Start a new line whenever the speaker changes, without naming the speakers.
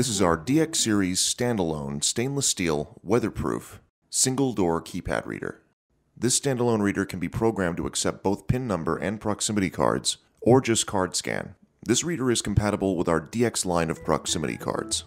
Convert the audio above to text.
This is our DX Series standalone stainless steel, weatherproof, single door keypad reader. This standalone reader can be programmed to accept both PIN number and proximity cards, or just card scan. This reader is compatible with our DX line of proximity cards.